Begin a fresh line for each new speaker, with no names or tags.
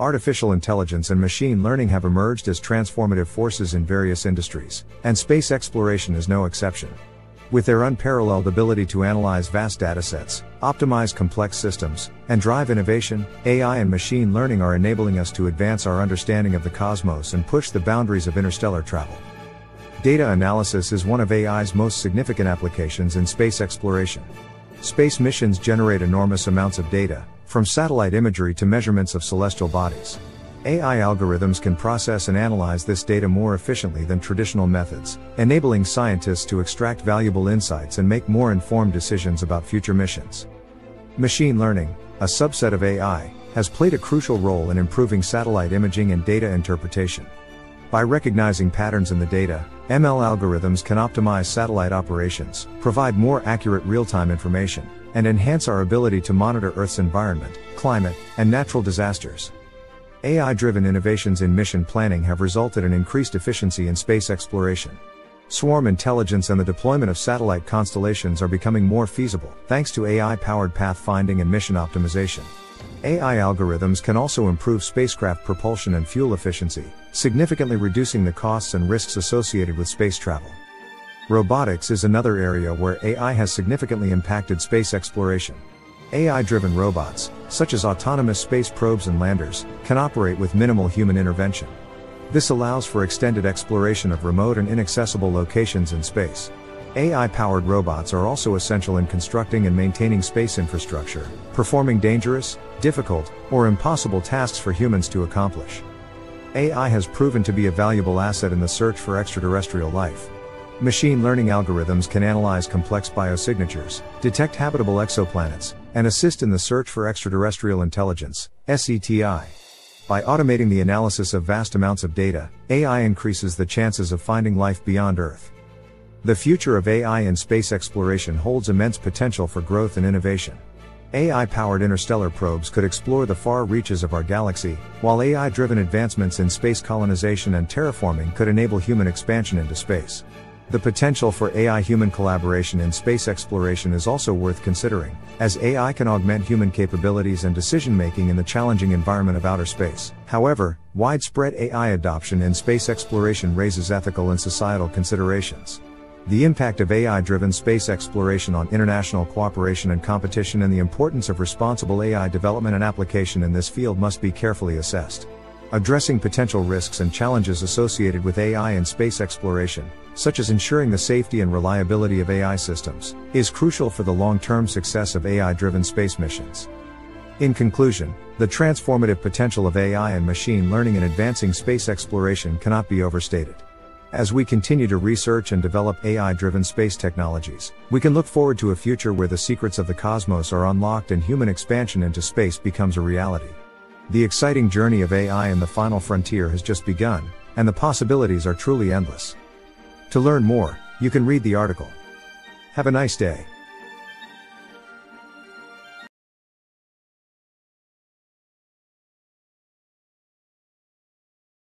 Artificial intelligence and machine learning have emerged as transformative forces in various industries, and space exploration is no exception. With their unparalleled ability to analyze vast datasets, optimize complex systems, and drive innovation, AI and machine learning are enabling us to advance our understanding of the cosmos and push the boundaries of interstellar travel. Data analysis is one of AI's most significant applications in space exploration. Space missions generate enormous amounts of data, from satellite imagery to measurements of celestial bodies. AI algorithms can process and analyze this data more efficiently than traditional methods, enabling scientists to extract valuable insights and make more informed decisions about future missions. Machine learning, a subset of AI, has played a crucial role in improving satellite imaging and data interpretation. By recognizing patterns in the data, ML algorithms can optimize satellite operations, provide more accurate real-time information, and enhance our ability to monitor Earth's environment, climate, and natural disasters. AI-driven innovations in mission planning have resulted in increased efficiency in space exploration. Swarm intelligence and the deployment of satellite constellations are becoming more feasible, thanks to AI-powered pathfinding and mission optimization. AI algorithms can also improve spacecraft propulsion and fuel efficiency, significantly reducing the costs and risks associated with space travel. Robotics is another area where AI has significantly impacted space exploration. AI driven robots, such as autonomous space probes and landers, can operate with minimal human intervention. This allows for extended exploration of remote and inaccessible locations in space. AI powered robots are also essential in constructing and maintaining space infrastructure, performing dangerous, difficult, or impossible tasks for humans to accomplish. AI has proven to be a valuable asset in the search for extraterrestrial life. Machine learning algorithms can analyze complex biosignatures, detect habitable exoplanets, and assist in the search for extraterrestrial intelligence, SETI. By automating the analysis of vast amounts of data, AI increases the chances of finding life beyond Earth. The future of AI in space exploration holds immense potential for growth and innovation. AI powered interstellar probes could explore the far reaches of our galaxy, while AI driven advancements in space colonization and terraforming could enable human expansion into space. The potential for AI human collaboration in space exploration is also worth considering, as AI can augment human capabilities and decision making in the challenging environment of outer space. However, widespread AI adoption in space exploration raises ethical and societal considerations. The impact of AI driven space exploration on international cooperation and competition and the importance of responsible AI development and application in this field must be carefully assessed. Addressing potential risks and challenges associated with AI in space exploration, such as ensuring the safety and reliability of AI systems, is crucial for the long term success of AI driven space missions. In conclusion, the transformative potential of AI and machine learning in advancing space exploration cannot be overstated. As we continue to research and develop AI driven space technologies, we can look forward to a future where the secrets of the cosmos are unlocked and human expansion into space becomes a reality. The exciting journey of AI in the final frontier has just begun, and the possibilities are truly endless. To learn more, you can read the article. Have a nice day.